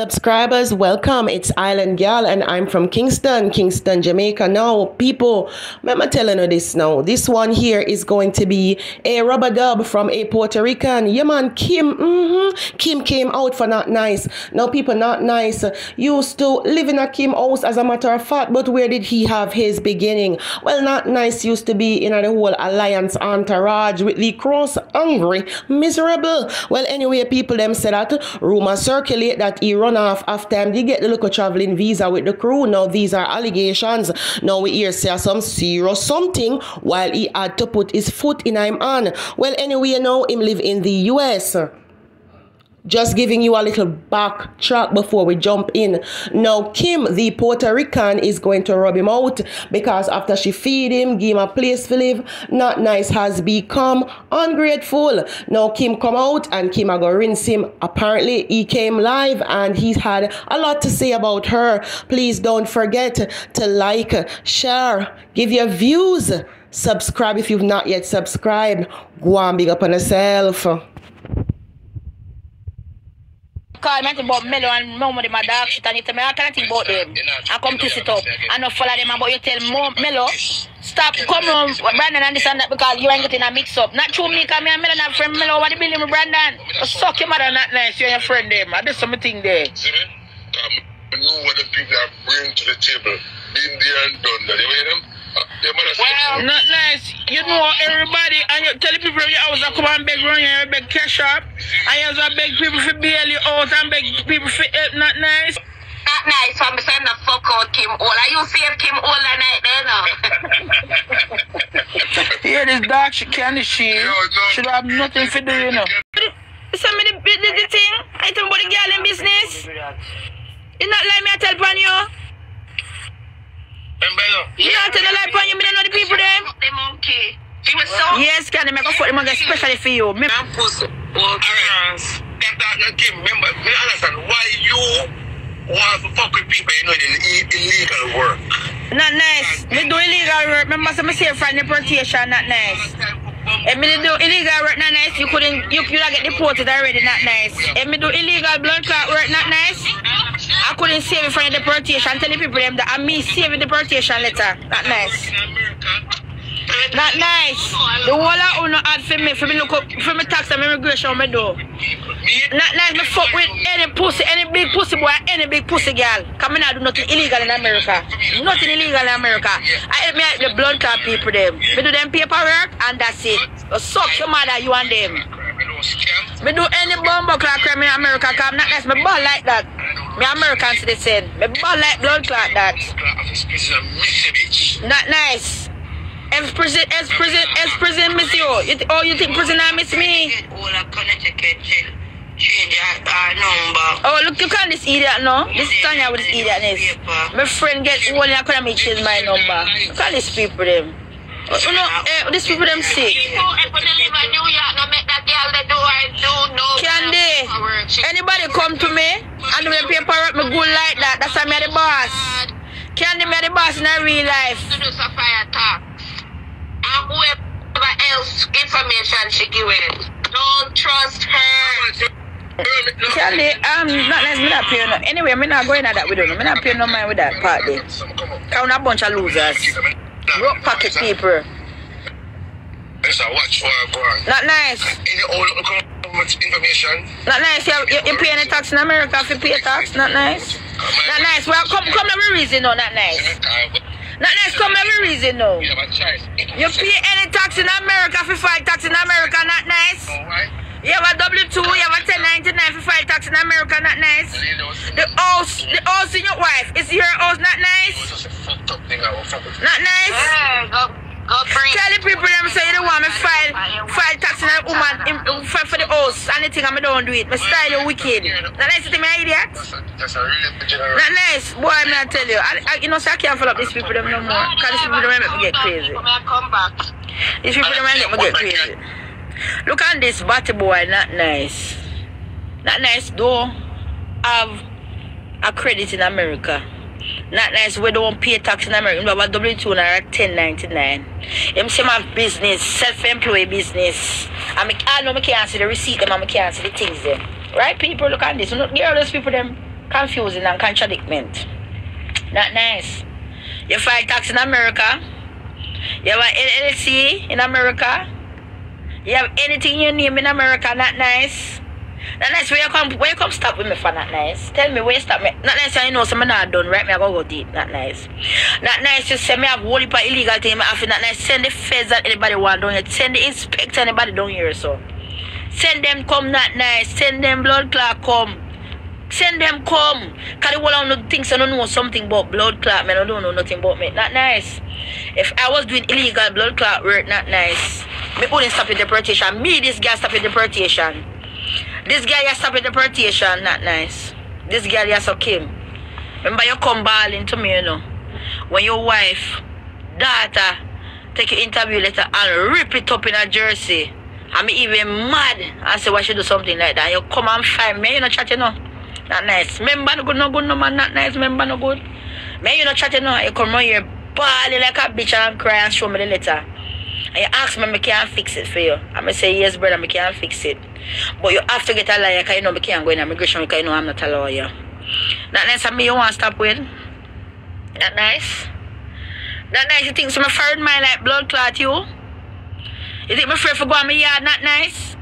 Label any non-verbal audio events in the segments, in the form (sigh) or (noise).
Subscribers, welcome. It's Island Gal, and I'm from Kingston, Kingston, Jamaica. Now, people, remember telling you this now. This one here is going to be a rubber dub from a Puerto Rican. Yeah, man, Kim. Mm-hmm. Kim came out for not nice. Now, people, not nice used to live in a Kim house, as a matter of fact. But where did he have his beginning? Well, not nice used to be in the whole alliance entourage with the cross, angry, miserable. Well, anyway, people them said that rumors circulate that he off after him. They get the local traveling visa with the crew. Now these are allegations. Now we hear say some serious something while he had to put his foot in him on. Well, anyway, now him live in the US. Just giving you a little back track before we jump in. Now, Kim, the Puerto Rican, is going to rub him out because after she feed him, give him a place to live, not nice has become ungrateful. Now, Kim come out and Kim go rinse him. Apparently, he came live and he's had a lot to say about her. Please don't forget to like, share, give your views, subscribe if you've not yet subscribed. Go big up on yourself. Call me about Melo and Mama my dog shit and you tell me I can't think about them. I come twist it up. I not follow them about you tell Mo Melo stop come on Brandon and this and that because you ain't getting a mix up. Not true me because me and Melo not friend Melo what the building with Brandon. Suck your mother not nice, you and your friend them. I did something there. See me? I know what the people are bringing to the table. Been there and done that. You hear them? Your mother said Well, not nice. You know everybody, and you tell the people in your house to come and beg run you, beg cash up, and you also beg people to bail you out and beg people for help. Not nice. Not nice for me saying the fuck out Kim Ola. You save Kim Ola night there now. Here, (laughs) this dog, she can't she. Yo. She don't have nothing for do, you know. Send me the, the, the thing. I tell me about the girl in business. You not like me, I tell upon you. You? You not tell the lie upon you, me know the people them. The was so Yes, can I make a foot them especially for you. Me, I'm pussy. Alright. That, that, Kim, remember, me understand why you want to fuck with people you know i- illegal work. not nice. Me do illegal work. Remember, some say from deportation, not nice. If me do illegal work, not nice, you couldn't, you could get deported already, not nice. If me do illegal blood work, not nice, I couldn't save it from the deportation. Tell the people them that I'm me saving the deportation letter, not nice. Not nice. The whole of uno had for me, for me look up, for me tax and immigration me do. me, Not nice, me fuck with any pussy, any big pussy boy, any big pussy girl. Come in, I do nothing illegal in America. Nothing illegal in America. I help me the blood clot people them. Me do them paperwork and that's it. But suck your mother, you and them. Me do any bumbo clot crime in America, I'm not nice. Me ball like that. Me American citizen. Me ball like blood clot that. Office prison, missy bitch. Not nice. Ex prison, ex prison, ex prison miss you. you th- oh, you think prison I miss me? Change change her her number. Oh, look, you can't this idiot, no? This Tanya with this idiotness. My friend get one and couldn't make change my number. Look at these people, them. Oh, you know, eh, these people, them sick. People if they live in New York, no make that girl they do I do no. Can they? Anybody come to me and do the paperwork, me good like that. That's why me the boss. Can they me the boss in a real life? To do fire tax. And whoever else information she given. Don't trust her. They? Um, not nice, me not pay no. Anyway, me not going at that with them. Me not pay no mind with that part there. Count a bunch of losers. Rock pocket people. Yes, I watch for boy. Not nice. Any old government information? Not nice. You, you, you pay any tax in America if you pay tax. Not nice. Not nice. Well, come, come every reason, no. Not nice. Not nice. Come every reason, no. We have a choice. You pay any tax in America if you file tax in America. Not nice. You have a W two. You have a ten ninety nine if you file tax in America. Not nice. The house, the house in your wife is your house. Not nice. Just a fucked up thing I will fuck with. Not nice. Hey, go go bring. Tell the people them say you don't want me file file tax in a woman in, for, for the house and the thing I don't do it. My style you wicked. Not nice to me idiot. That's a, that's a really general. Not nice, boy. Me I tell you, I, I, you know, so I can't follow up these people them no more. Cause these people don't make me get crazy. These people don't make me get crazy. Look at this batty boy, not nice. Not nice though. Have a credit in America. Not nice. We don't pay tax in America. Have a W two and a ten ninety nine. Him say my business, self-employed business. I mean, I know me can't see the receipt them and me can't see the things them. Right, people? Look at this. Look, hear those people them. confusing and contradictment. Not nice. You file tax in America. You have an LLC in America. You have anything you name in America. Not nice. Not nice. Where you come? Where you come? Stop with me for not nice. Tell me where you stop me. Not nice. You know, so I'm not done. Right? Me I go go deep. Not nice. Not nice. You say me have whole heap illegal thing. Have to not nice. Send the feds that anybody want down here. Send the inspector anybody down here. So send them come. Not nice. Send them blood clot come. Send them come. Cause the whole of them thinks I don't know something about blood clot, man. I don't know nothing about me. Not nice. If I was doing illegal blood clot work, not nice. Me wouldn't stop the deportation. Me, this guy stop the deportation. This guy you stop the deportation, not nice. This girl you so Kim. Remember you come balling to me, you know. When your wife, daughter, take your interview letter and rip it up in a jersey. I'm even mad. I say why she do something like that. You come and find me, you know, chat, you know. Not nice. Remember no good, no good, no man, not nice. Remember no good. Me, you know, chat, you know. You come around here bawling like a bitch and cry and show me the letter. And you ask me, I can't fix it for you. I'm going to say, yes, brother, I can't fix it. But you have to get a lawyer because you know I can't go in immigration because you know I'm not a lawyer. Not nice of me you want to stop with. Not nice. Not nice. You think some third mind like blood clot you? You think my afraid for go on my yard? Not nice.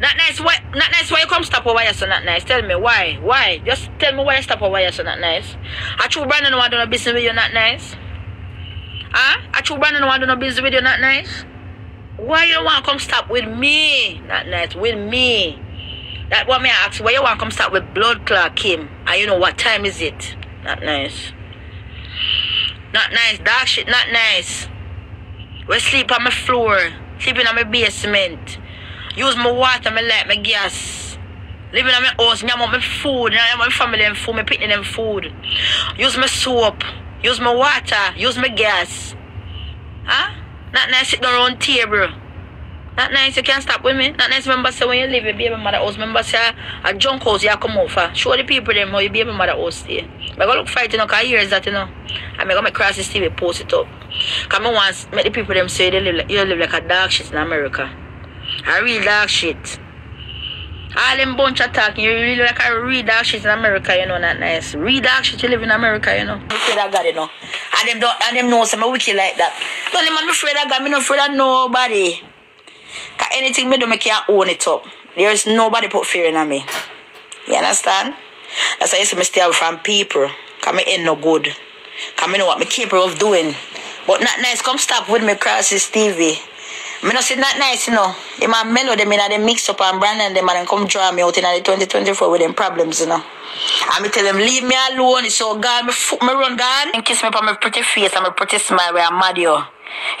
Not nice. Why? Not nice. Why you come stop over here? So not nice. Tell me why. Why? Just tell me why you stop over here. So not nice. I true Brandon want to do no business with you. Not nice. Huh? I true Brandon want to do no business with you. Not nice. Why you want to come stop with me? Not nice. With me. That what me ask. Why you want to come stop with blood clot Kim? And you know what time is it? Not nice. Not nice. Dark shit. Not nice. We sleep on my floor. Sleeping on my basement. Use my water, my light, my gas. Living on my house, me want my food, and I want my family and food, my picnic them food. Use my soap, use my water, use my gas. Huh? Not nice sitting around table. Bro. Not nice, you can't stop with me. Not nice, remember, say when you live in baby mother house, remember, say a junk house you come over. Show the people them how your baby mother house stay. But go look fight, you know, because I hear that, you know. And I go make cross the TV, post it up. Because I want make the people them say they live like, you live like a dog shit in America. A real dog shit. All them bunch of talking, you really like a real dog shit in America, you know, not nice. Real dog shit, you live in America, you know. I'm afraid of God, you know. And them don't, and them know some wicked like that. Don't them be afraid of God, me not afraid of nobody. Cause anything me do, me can't own it up. There's nobody put fear in me. You understand? That's why you see me stay away from people. Cause me ain't no good. Cause me know what me capable of doing. But not nice, come stop with me cross this TV. Me not say not nice, you know. Them man Melo them in a them mix up and Brandon them and come draw me out in the 2024 with them problems, you know. And me tell them leave me alone, it's so gone, me, foot me run gone. And kiss me on my pretty face and my pretty smile where I'm mad you.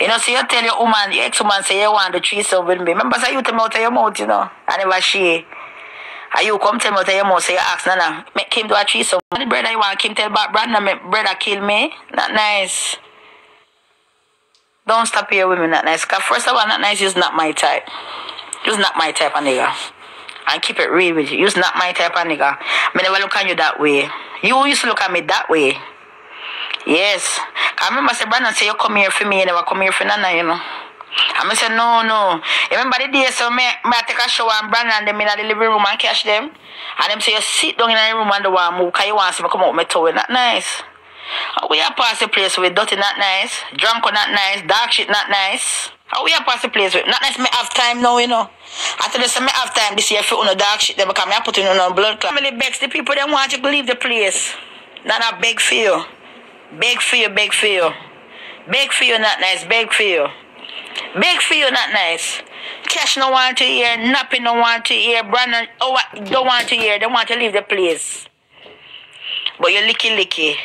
You know, so you tell your woman, your ex-woman say you want the threesome with me. Remember say you tell me out of your mouth, you know. I never she. And you come tell me out of your mouth, say you ask Nana, make him do a threesome. And the brother you want him tell back Brandon, brother kill me. Not nice. Don't stop here with me, not nice. Cause first of all, not nice is not my type. You's not my type of nigga. And keep it real with you. You's not my type of nigga. Me never look at you that way. You used to look at me that way. Yes. I remember say Brandon say you come here for me, you never come here for Nana, you know. And I said, no, no. You remember the day so me, me I take a shower and Brandon and them in the living room and catch them? And them say you sit down in the room and the one move because you want to me come out with my towel. Not nice. How we are pass the place with dirty not nice, drunk or not nice, dark shit not nice. How we are pass the place with not nice me have time now, you know. After this me have time this year for the dark shit then because me I put in on blood clot. Family begs the people them want you to leave the place. Not a beg for you. Beg for you, beg for you. Beg for you not nice, beg for you. Beg for you not nice. Cash no want to hear, napping no want to hear, Brandon oh, don't want to hear, they want to leave the place. But you're licky licky.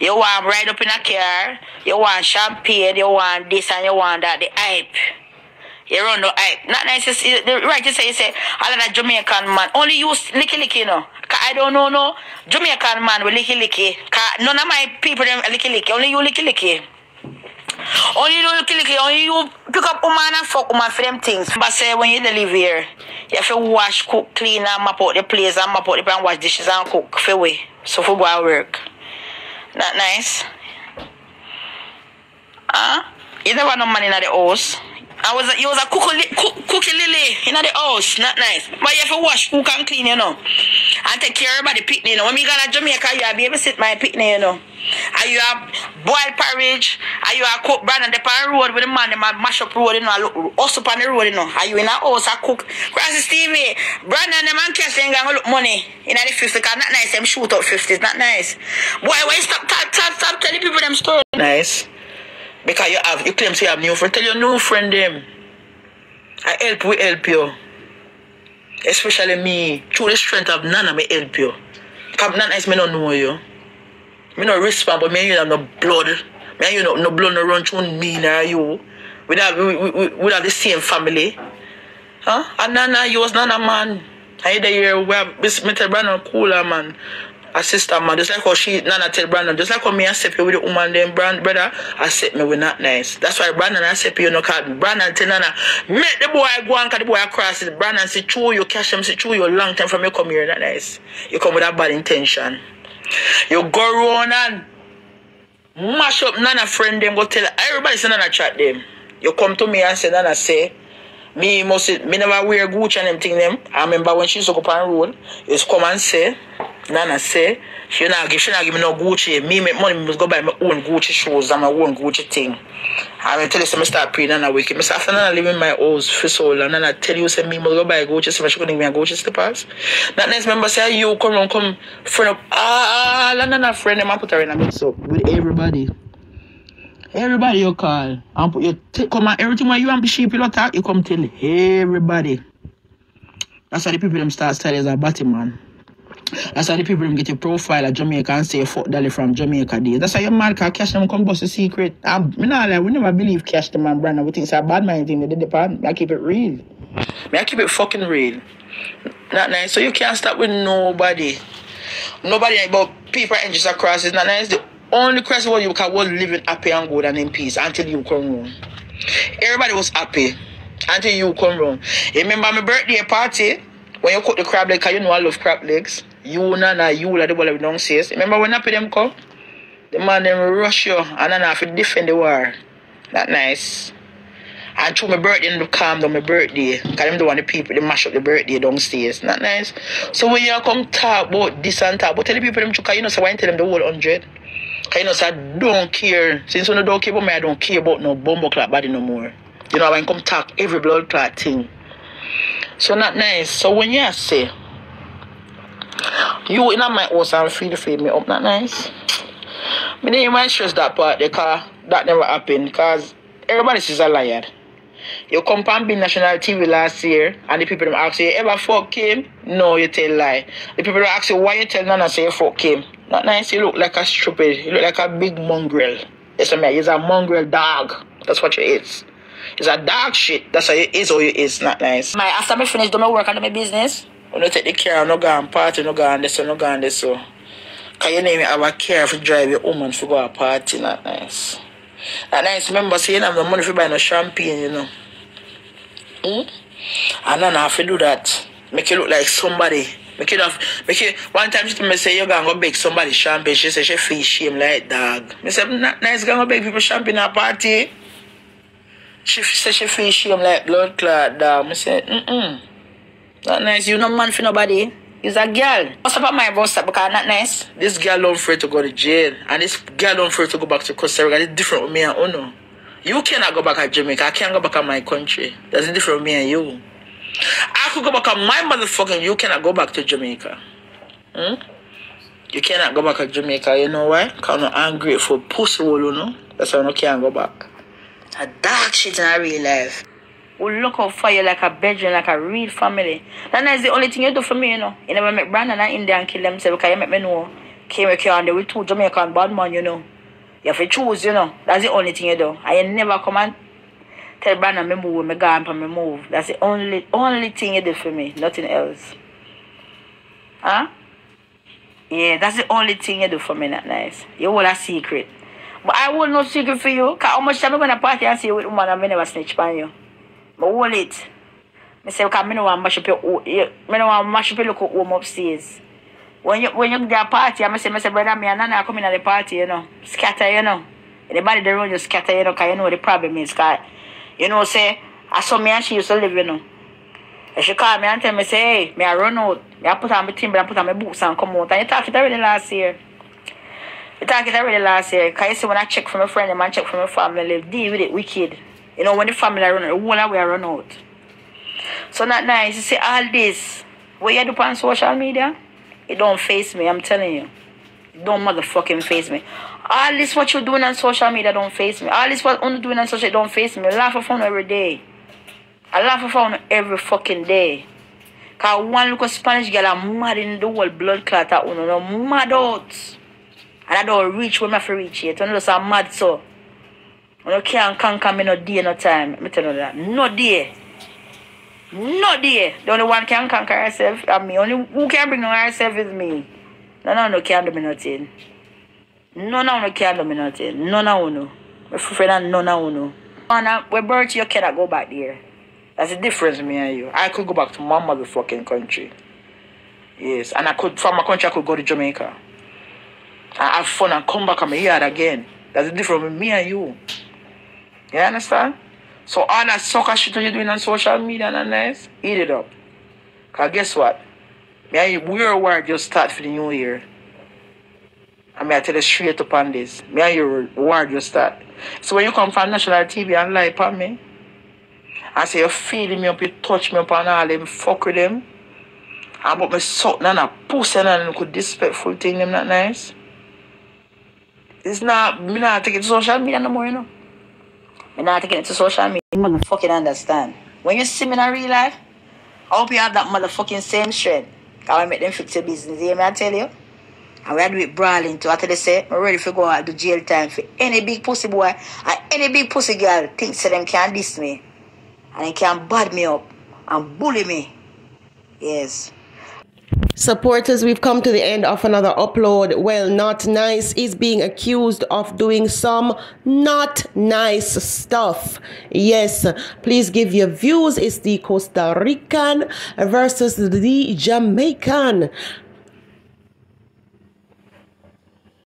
You want ride up in a car, you want champagne, you want this and you want that, the hype. You run the hype. Not nice the right to say, you say, all of that Jamaican man, only you licky licky, you know. Cause I don't know, no, Jamaican man with licky licky. Cause none of my people them licky licky, only you licky licky. Only you licky licky, only you pick up woman and fuck woman for them things. But say when you dey live here, you have to wash, cook, clean and map out the place and map out the place and wash dishes and cook for way. So for go work. Not nice. Huh? You never no man in the house. I was a, you was a cookie, cook, cookie lily in the house, not nice. But you have to wash, cook and clean, you know. And take care of everybody picnic, you know. When me go to Jamaica, you have babysit my picnic, you know. And you have boiled porridge, and you have cook bread on the pan road with the man, them mash up road, you know, and look us up on the road, you know. And you in a house, I cook. Cross Stevie, Brandon, and the man cash, they gonna look money in the 50, because not nice, them shoot up 50s, not nice. Boy, why stop, stop, stop telling people them story? Nice. Because you have, you claim to have new friend. Tell your new friend them. I help, we help you. Especially me. Through the strength of Nana, me help you. Because Nana is me not know you. Me no respond, but me you have no blood. Me you no, no blood no run through me nor you. We have, we, we, we, we have the same family. Huh? And Nana, you was Nana man. I the year where Miss Mr. Brandon cooler man. A sister man, just like how she Nana tell Brandon, just like how me accept you with the woman then Brand brother, accept me with not nice. That's why Brandon accept you no call Brandon tell Nana, make the boy go and the boy across it. Brandon say true you cash him say true you long time from you come here not nice. You come with a bad intention. You go around and mash up Nana friend them go tell everybody say Nana chat them. You come to me and say Nana say me must me never wear Gucci and them thing them. I remember when she used to go up on road, come and say, Nana say, she not give she not give me no Gucci. Me make money, me must go buy my own Gucci shoes and my own Gucci thing. I mean tell you say me start praying i wake. Me say after Nana live in my house for so long, Nana tell you say me must go buy Gucci so she couldn't give me a Gucci slippers. That next member say you come around come friend up ah ah Nana friend and put her in a mix up with everybody. Everybody you call and put you take come and everything when you and the sheep you attack, you come tell everybody. That's how the people them start studying as a batty man. That's how the people them get a profile of Jamaica and say fuck Dolly from Jamaica days. That's how your man can cash them come bust a secret. I'm not like we never believe cash them and brand. We think it's a bad mind thing. They did the part. I keep it real. Me I keep it fucking real. Not nice. So you can't stop with nobody. Nobody but people and just across it's not nice. The only question was you can was living happy and good and in peace until you come home. Everybody was happy until you come home. You remember my birthday party when you cook the crab legs, cause you know I love crab legs. You you like the one that downstairs. Remember when I happy them come? The man them rush you and then I have to defend the war. That nice. And through my birthday, them calm down my birthday. Because them the one the people, they mash up the birthday downstairs. Not nice. So when you come talk about this and talk, but tell the people them, you know, so why tell them the whole hundred? Because you know, so I don't care. Since when I don't care about me, I don't care about no bumbo clot body no more. You know, when come talk every blood clot thing. So not nice. So when you say, you in my house and feel free me up, not nice. Me didn't even stress that part because that never happened because everybody is a liar. You come on Being National TV last year and the people them ask you, ever fuck him? No, you tell lie. The people ask you why you tell Nana say you fuck him. Not nice, you look like a stupid, you look like a big mongrel. Yes, man, you're a mongrel dog. That's what you is. It's a dog shit. That's how you is or you is. Not nice. My after me finish do my work and do my business. When you take the car, no go and party, no go and this, no go and this. So. Cause you name have a car for drive your woman for go a party. Not nice. Not nice. Remember, say you don't have the money for buy no champagne, you know. Hmm? And then I have to do that. Make you look like somebody. Make it have, make it, one time she told me say you gonna go beg somebody champagne. She said she feel shame like dog. Me say, not nice gonna go beg people champagne at a party. She said she feel shame like blood clot dog. Me say, mm-mm. Not nice. You no man for nobody. You's a girl. What's up my boss because not nice. This girl don't afraid to go to jail. And this girl don't afraid to go back to Costa Rica. It's different with me and Uno. You cannot go back to Jamaica. I can't go back to my country. That's different with me and you. I could go back to my motherfucking you cannot go back to Jamaica. Hmm? You cannot go back to Jamaica, you know why? Because I'm ungrateful pussy hole, you know? That's why I can't go back. A dark shit in real life. We look out for you like a bedroom, like a real family. That is the only thing you do for me, you know. You never make Brandon and India and kill themselves because you make me know. Came you and they with two Jamaican bad man, you know. You have to choose, you know. That's the only thing you do. And you never come and tell Brandon me move, me gone for me move. That's the only only thing you did for me, nothing else. Huh? Yeah, that's the only thing you do for me, not nice. You hold a secret. But I hold no secret for you. Cause how much time I going to party and see you with woman and me never snitch on you. Hold it. Me say, because me no want mash up your, me no want mash up your home upstairs. When you when you get a party, I say, me say, brother, me and Nana come in at the party, you know. Scatter, you know. Anybody that run you scatter, you know, because you know what the problem is. Cause, you know, say, I saw me and she used to live, you know. And she called me and tell me, say, hey, me I run out. Me I put on my timber and put on my boots and come out. And you talk it already last year. You talk it already last year. Because you see when I check for my friend and check for my family, deal with it wicked. You know, when the family run out, the whole way run out. So not nice. You see all this. What you do on social media? It don't face me, I'm telling you. It don't motherfucking face me. All this what you're doing on social media don't face me. All this what you're doing on social media don't face me. I laugh of fun every day. I laugh of fun every fucking day. Cause one look little Spanish girl I'm mad in the whole blood clot at uno. No mad out. And I don't reach where I have reach yet. I'm mad so. You can't conquer me no day, no time. Let me tell you that. No day. No day. The only one can conquer herself and me. Only who can bring on herself is me. None of no can do me nothing. None of no can do me nothing. None of no. My friend and none of no. And uh, when birth you cannot go back there. That's the difference me and you. I could go back to my motherfucking country. Yes. And I could from my country I could go to Jamaica. I have fun and come back and be here again. That's the difference with me and you. You understand? So all that sucker shit that you're doing on social media and nice, eat it up. Cause guess what? And your word just start for the new year. I mean I tell you straight up on this. Me and your word just start. So when you come from national TV and lie upon me, I say you're feeding me up, you touch me up and all them, fuck with them. And but me suck and a pussy and a good disrespectful thing, them not nice. It's not, me not take it to social media no more, you know. Me not take it to social media. You motherfucking understand. When you see me in real life, I hope you have that motherfucking same strength. Cause I make them fix your business, me I tell you? And we are do it brawling. I tell you say, I'm ready to go out to jail time for any big pussy boy and any big pussy girl thinks that them can diss me. And they can bad me up and bully me. Yes. Supporters, we've come to the end of another upload. Well, Not Nice is being accused of doing some not nice stuff. Yes, please give your views. It's the Costa Rican versus the Jamaican.